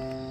Bye.